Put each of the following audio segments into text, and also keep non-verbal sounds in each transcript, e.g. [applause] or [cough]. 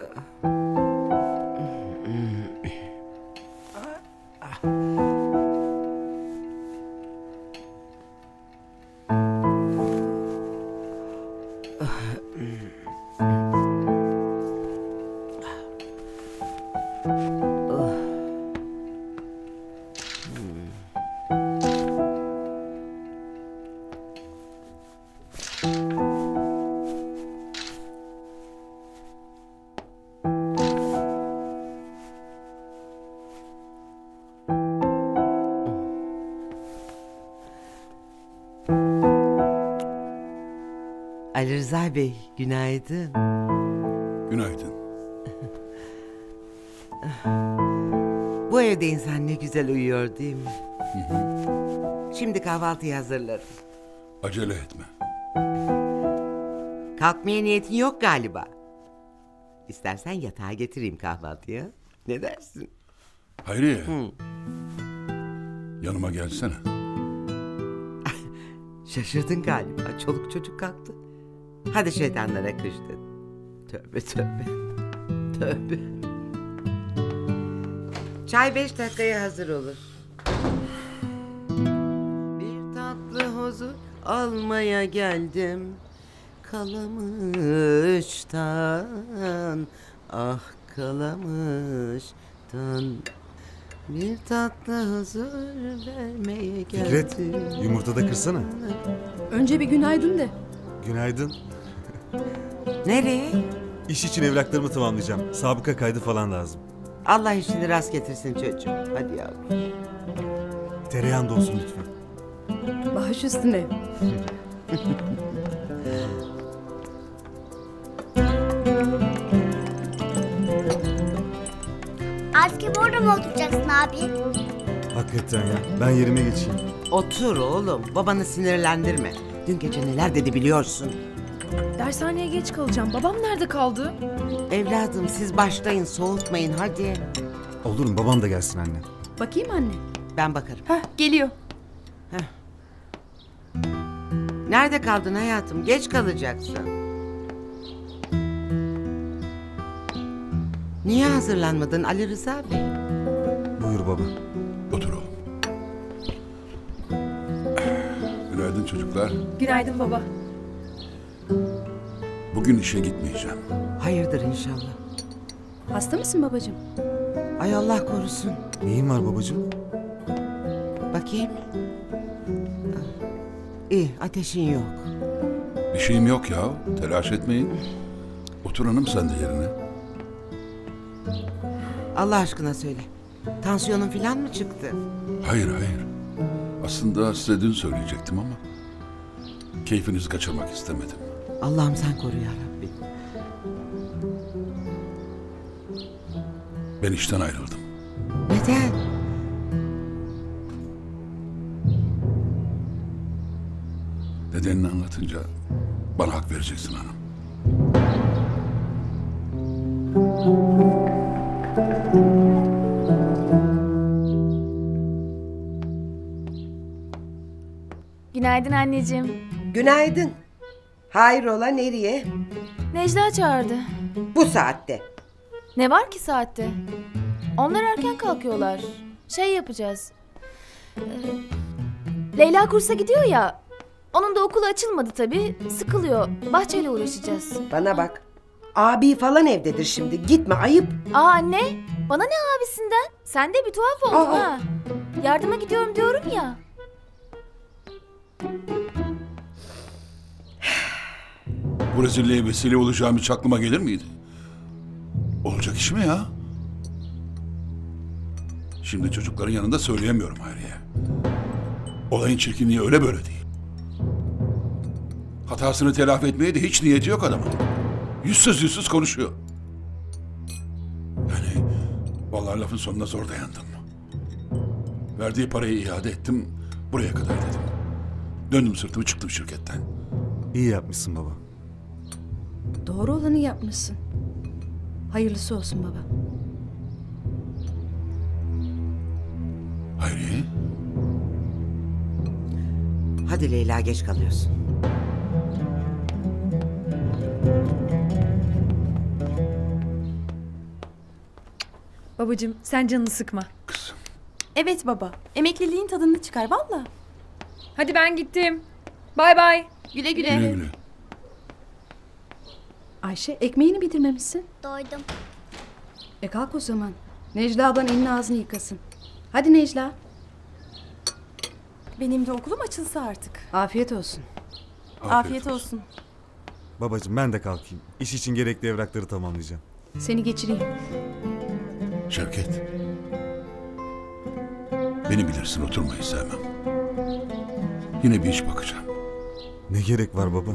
Uh. Ali Rıza Bey, günaydın. Günaydın. [laughs] Bu evde insan ne güzel uyuyor değil mi? Şimdi kahvaltıyı hazırlarım. Acele etme. Kalkmaya niyetin yok galiba. İstersen yatağa getireyim kahvaltıya. Ne dersin? Hayriye. Yanıma gelsene. [laughs] Şaşırdın galiba. Çoluk çocuk kalktı. Hadi şeytanlara kıştın. Tövbe tövbe. Tövbe. Çay beş dakikaya hazır olur. Bir tatlı huzur almaya geldim. Kalamıştan, ah kalamıştan. Bir tatlı huzur vermeye geldim. Fikret, yumurta da kırsana. Önce bir günaydın de. Günaydın. Nereye? İş için evraklarımı tamamlayacağım. Sabıka kaydı falan lazım. Allah işini rast getirsin çocuğum. Hadi yavrum. Tereyağında olsun lütfen. Baş üstüne. Artık burada mı oturacaksın abi? Hakikaten ya. Ben yerime geçeyim. Otur oğlum. Babanı sinirlendirme. Dün gece neler dedi biliyorsun. Dershaneye geç kalacağım. Babam nerede kaldı? Evladım siz başlayın soğutmayın hadi. Olur mu? Babam da gelsin anne. Bakayım anne. Ben bakarım. Heh geliyor. Nerede kaldın hayatım? Geç kalacaksın. Niye hazırlanmadın Ali Rıza Bey? Buyur baba. Otur oğlum. Günaydın çocuklar. Günaydın baba. Bugün işe gitmeyeceğim. Hayırdır inşallah. Hasta mısın babacığım? Ay Allah korusun. Neyin var babacığım? Bakayım. İyi ateşin yok. Bir şeyim yok ya. Telaş etmeyin. Otur hanım sen de yerine. Allah aşkına söyle. Tansiyonun falan mı çıktı? Hayır hayır. Aslında size dün söyleyecektim ama... ...keyfinizi kaçırmak istemedim. Allah'ım sen koru ya Rabbi. Ben işten ayrıldım. Neden? Nedenini anlatınca bana hak vereceksin hanım. Günaydın anneciğim. Günaydın. Hayrola nereye? Necla çağırdı. Bu saatte. Ne var ki saatte? Onlar erken kalkıyorlar. Şey yapacağız. Ee, Leyla kursa gidiyor ya. Onun da okulu açılmadı tabii. Sıkılıyor. Bahçeyle uğraşacağız. Bana bak. Abi falan evdedir şimdi. Gitme ayıp. Aa anne. Bana ne abisinden? Sen de bir tuhaf oldun Aa. ha. Yardıma gidiyorum diyorum ya. Bu rezilliğe vesile olacağım hiç aklıma gelir miydi? Olacak iş mi ya? Şimdi çocukların yanında söyleyemiyorum Hayriye. Olayın çirkinliği öyle böyle değil. Hatasını telafi etmeye de hiç niyeti yok adamın. Yüzsüz yüzsüz konuşuyor. Yani vallahi lafın sonuna zor dayandım. Verdiği parayı iade ettim. Buraya kadar dedim. Döndüm sırtımı çıktım şirketten. İyi yapmışsın baba. Doğru olanı yapmışsın. Hayırlısı olsun baba. Hayriye. Hadi Leyla geç kalıyorsun. Babacığım sen canını sıkma. Kızım. Evet baba. Emekliliğin tadını çıkar valla. Hadi ben gittim. Bay bay. Güle güle. Güle güle. Ayşe ekmeğini bitirmemişsin. Doydum. E kalk o zaman. Necla ablan elini ağzını yıkasın. Hadi Necla. Benim de okulum açılsa artık. Afiyet olsun. Afiyet, olsun. Babacığım ben de kalkayım. İş için gerekli evrakları tamamlayacağım. Seni geçireyim. Şevket. Beni bilirsin oturmayı sevmem. Yine bir iş bakacağım. Ne gerek var baba?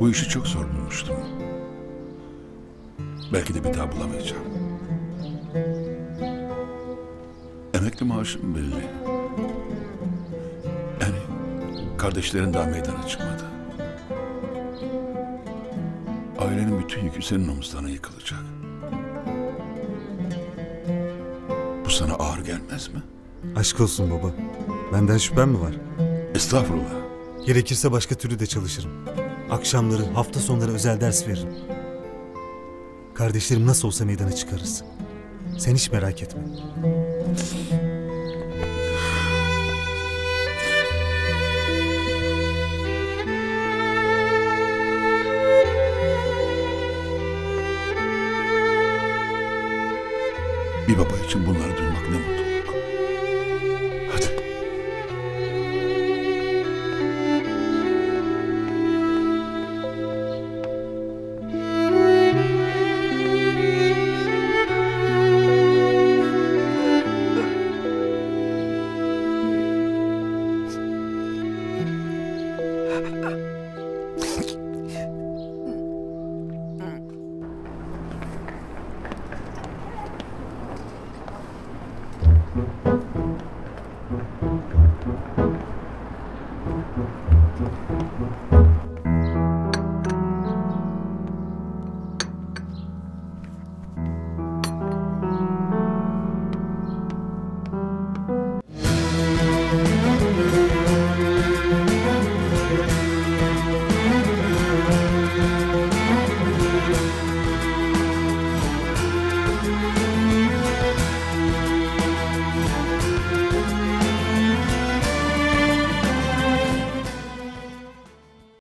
Bu işi çok zor bulmuştum. Belki de bir daha bulamayacağım. Emekli maaşım belli. Yani kardeşlerin daha meydana çıkmadı. Ailenin bütün yükü senin omuzlarına yıkılacak. Bu sana ağır gelmez mi? Aşk olsun baba. Benden şüphen mi var? Estağfurullah. Gerekirse başka türlü de çalışırım. Akşamları, hafta sonları özel ders veririm. Kardeşlerim nasıl olsa meydana çıkarız. Sen hiç merak etme. Bir baba için bunları duymak ne mutluluk.